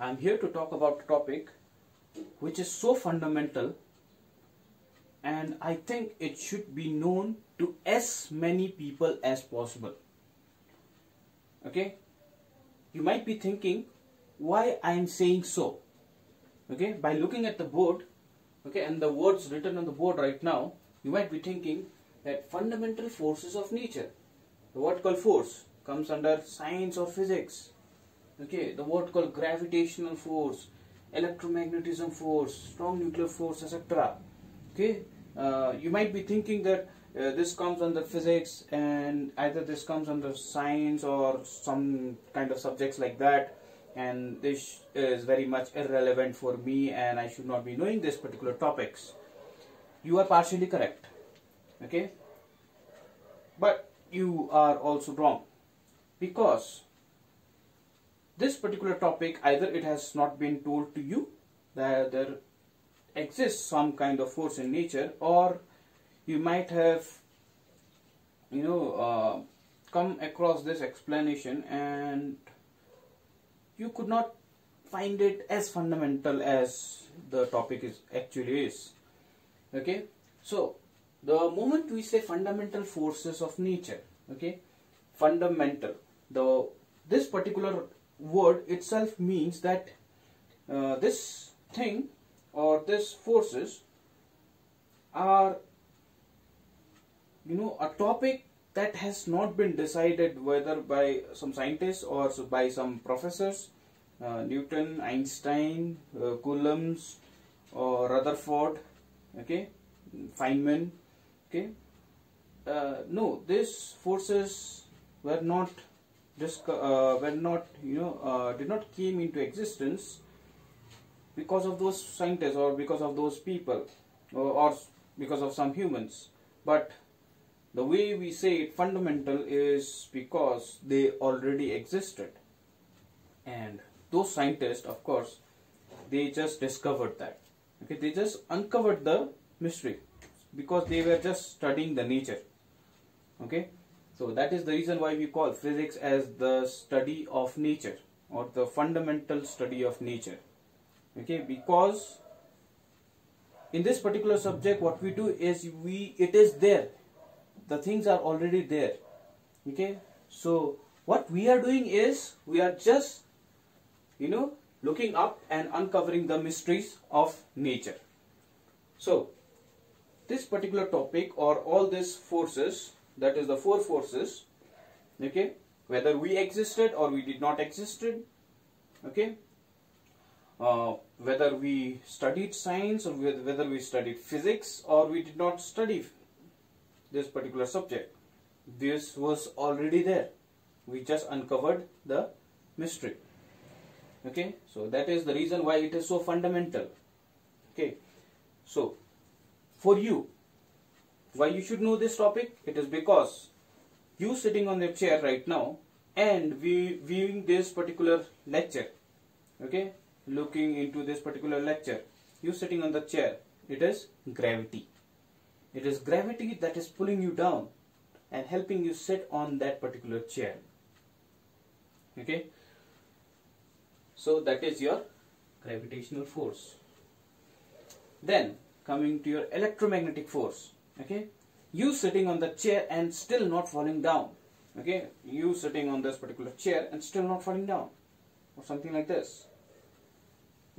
I'm here to talk about a topic which is so fundamental and I think it should be known to as many people as possible. Okay? You might be thinking why I am saying so. Okay? By looking at the board, okay, and the words written on the board right now, you might be thinking that fundamental forces of nature. The word called force comes under science or physics. Okay, the word called gravitational force, electromagnetism force, strong nuclear force, etc. Okay, uh, you might be thinking that uh, this comes under physics and either this comes under science or some kind of subjects like that and this is very much irrelevant for me and I should not be knowing this particular topics. You are partially correct. Okay, but you are also wrong because this particular topic either it has not been told to you that there exists some kind of force in nature or you might have you know uh, come across this explanation and you could not find it as fundamental as the topic is actually is. Okay? So the moment we say fundamental forces of nature okay? Fundamental. The this particular word itself means that uh, this thing or this forces are you know a topic that has not been decided whether by some scientists or by some professors uh, Newton, Einstein, uh, Coulombs or Rutherford okay Feynman okay. Uh, no these forces were not uh, were not you know uh, did not came into existence because of those scientists or because of those people or, or because of some humans. But the way we say it fundamental is because they already existed. And those scientists of course they just discovered that. Okay they just uncovered the mystery because they were just studying the nature. Okay so that is the reason why we call physics as the study of nature or the fundamental study of nature. Okay, because in this particular subject what we do is we it is there. The things are already there. Okay, so what we are doing is we are just you know looking up and uncovering the mysteries of nature. So this particular topic or all these forces that is the four forces okay? Whether we existed or we did not existed okay? Uh, whether we studied science or whether we studied physics or we did not study this particular subject. This was already there. We just uncovered the mystery okay? So that is the reason why it is so fundamental okay? So for you why you should know this topic? It is because you sitting on your chair right now and we viewing this particular lecture, okay, looking into this particular lecture, you sitting on the chair, it is gravity. It is gravity that is pulling you down and helping you sit on that particular chair. Okay. So that is your gravitational force. Then coming to your electromagnetic force okay? You sitting on the chair and still not falling down. Okay? You sitting on this particular chair and still not falling down. Or something like this.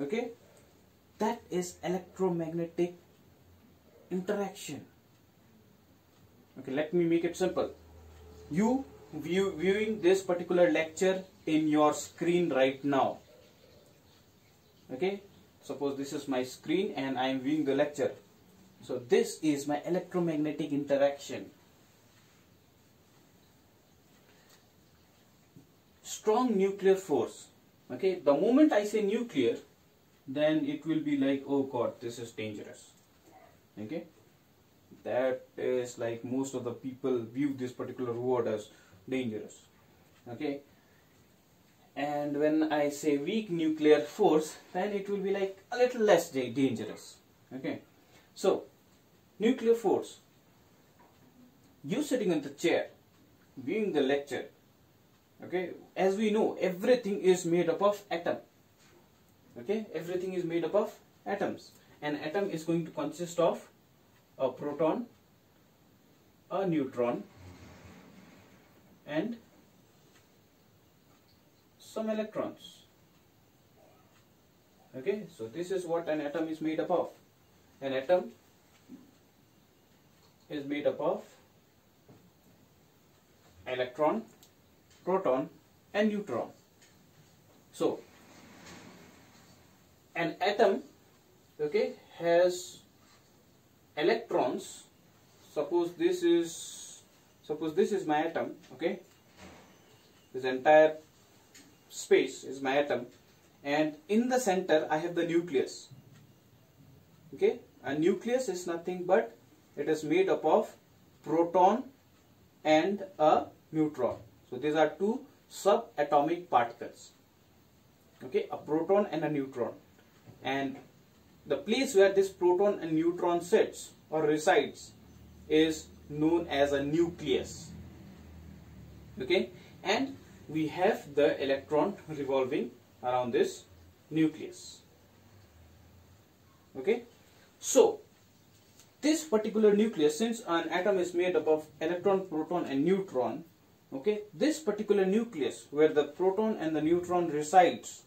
Okay? That is electromagnetic interaction. Okay let me make it simple. You view, viewing this particular lecture in your screen right now. Okay? Suppose this is my screen and I am viewing the lecture so this is my electromagnetic interaction. Strong nuclear force. Okay, the moment I say nuclear, then it will be like, oh god, this is dangerous. Okay, that is like most of the people view this particular word as dangerous. Okay, and when I say weak nuclear force, then it will be like a little less dangerous. Okay, so, nuclear force. You sitting in the chair, viewing the lecture. Okay, as we know, everything is made up of atom. okay everything is made up of atoms an atom is going to consist of a proton a neutron and some electrons okay so this is what an atom is made up of an atom is made up of electron proton and neutron. So an atom okay has electrons. Suppose this is suppose this is my atom okay? This entire space is my atom. And in the center I have the nucleus okay a nucleus is nothing but it is made up of proton and a neutron. So these are two subatomic particles. Okay a proton and a neutron. And the place where this proton and neutron sits or resides is known as a nucleus. Okay and we have the electron revolving around this nucleus. Okay so this particular nucleus since an atom is made up of electron proton and neutron okay this particular nucleus where the proton and the neutron resides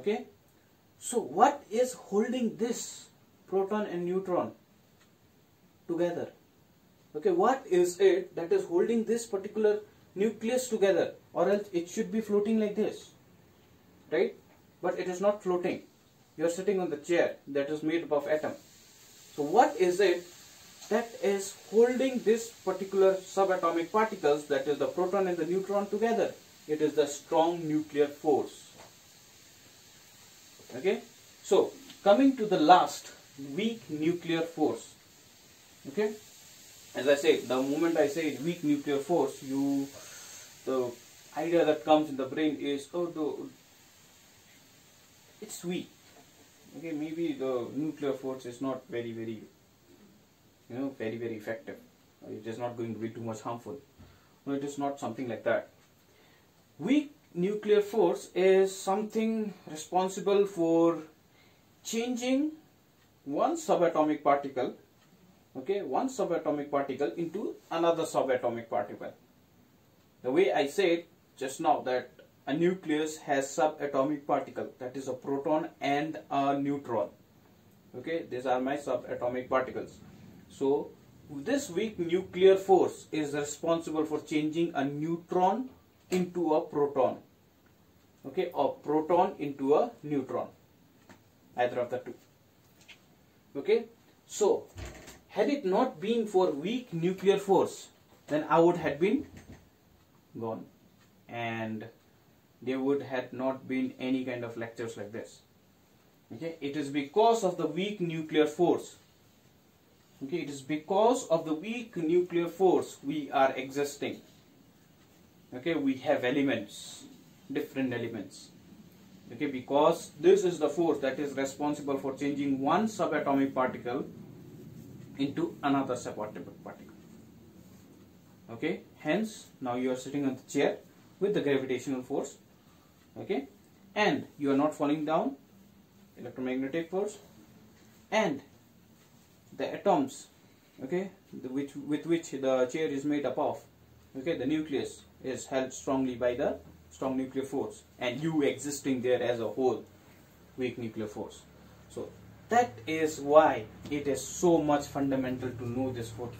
okay so what is holding this proton and neutron together? Okay what is it that is holding this particular nucleus together? Or else it should be floating like this right? But it is not floating you are sitting on the chair that is made up of atom. So what is it that is holding this particular subatomic particles that is the proton and the neutron together? It is the strong nuclear force. Okay? So coming to the last weak nuclear force. Okay? As i say the moment i say weak nuclear force you the idea that comes in the brain is oh the it's weak okay maybe the nuclear force is not very very you know very very effective. It is not going to be too much harmful. No it is not something like that. Weak nuclear force is something responsible for changing one subatomic particle okay one subatomic particle into another subatomic particle. The way i said just now that a nucleus has subatomic particle that is a proton and a neutron. Okay these are my subatomic particles. So this weak nuclear force is responsible for changing a neutron into a proton. Okay or proton into a neutron. Either of the two. Okay so had it not been for weak nuclear force then I would have been gone. And there would have not been any kind of lectures like this. Okay? It is because of the weak nuclear force. Okay? It is because of the weak nuclear force we are existing. Okay? We have elements different elements. Okay? Because this is the force that is responsible for changing one subatomic particle into another subatomic particle. Okay? Hence now you are sitting on the chair with the gravitational force okay? And you are not falling down electromagnetic force and the atoms okay the, which with which the chair is made up of okay the nucleus is held strongly by the strong nuclear force and you existing there as a whole weak nuclear force. So that is why it is so much fundamental to know this four,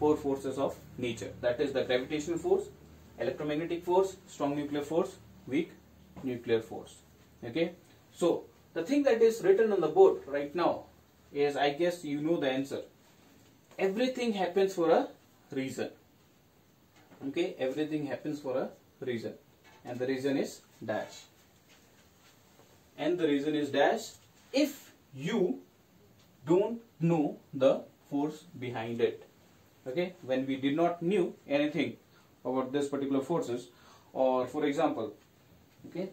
four forces of nature. That is the gravitational force electromagnetic force strong nuclear force weak nuclear force. Okay? So the thing that is written on the board right now is I guess you know the answer. Everything happens for a reason. Okay? Everything happens for a reason. And the reason is dash. And the reason is dash if you don't know the force behind it. Okay? When we did not knew anything about this particular forces or for example okay.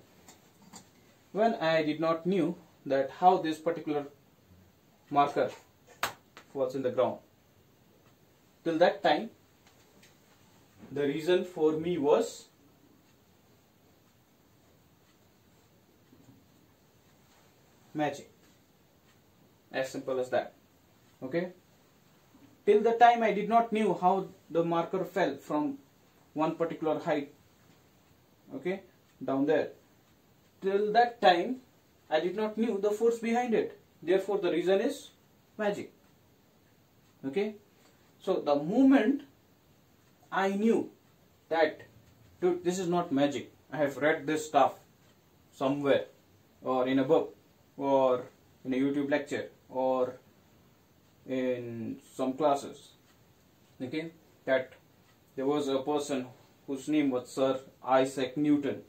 When I did not knew that how this particular marker falls in the ground. Till that time the reason for me was magic. As simple as that. Okay. Till the time I did not knew how the marker fell from one particular height. Okay down there. Till that time I did not knew the force behind it. Therefore the reason is magic. Okay? So the moment I knew that dude this is not magic. I have read this stuff somewhere or in a book or in a YouTube lecture or in some classes. Okay? That there was a person whose name was Sir Isaac Newton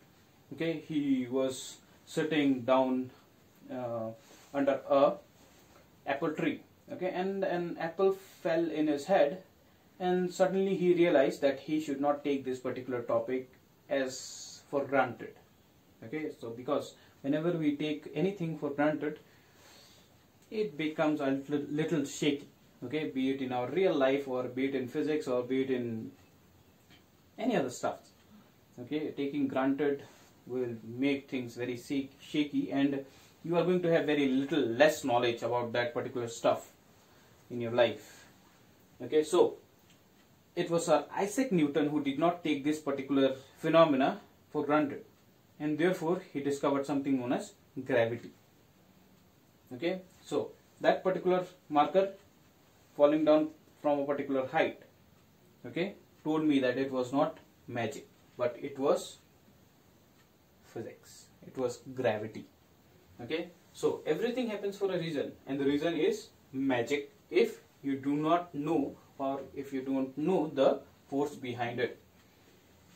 okay he was sitting down uh, under a apple tree okay and an apple fell in his head and suddenly he realized that he should not take this particular topic as for granted okay so because whenever we take anything for granted it becomes a little shaky okay be it in our real life or be it in physics or be it in any other stuff okay taking granted will make things very shaky and you are going to have very little less knowledge about that particular stuff in your life. Okay so it was Sir Isaac Newton who did not take this particular phenomena for granted and therefore he discovered something known as gravity. Okay so that particular marker falling down from a particular height okay told me that it was not magic but it was physics. It was gravity. Okay? So everything happens for a reason. And the reason is magic. If you do not know or if you don't know the force behind it.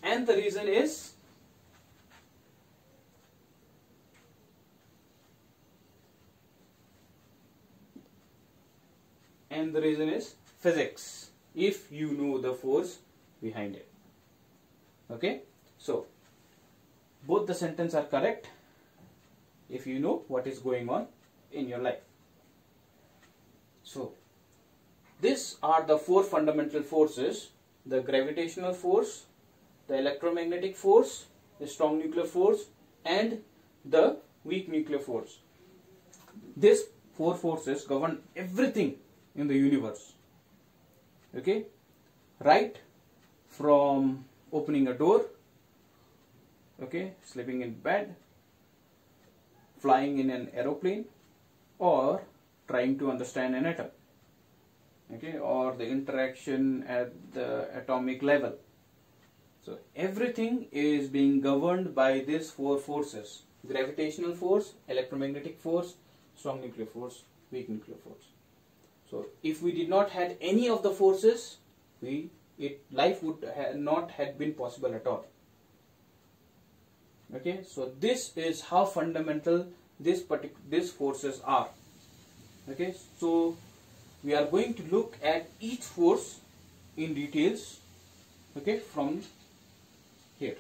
And the reason is and the reason is physics. If you know the force behind it. Okay? So both the sentence are correct if you know what is going on in your life. So these are the four fundamental forces the gravitational force the electromagnetic force the strong nuclear force and the weak nuclear force. These four forces govern everything in the universe. Okay? Right from opening a door okay sleeping in bed flying in an aeroplane or trying to understand an atom. Okay or the interaction at the atomic level. So everything is being governed by these four forces. Gravitational force electromagnetic force strong nuclear force weak nuclear force. So if we did not had any of the forces, we it life would ha not had been possible at all. Okay, so this is how fundamental this particular these forces are. Okay, so we are going to look at each force in details. Okay, from here.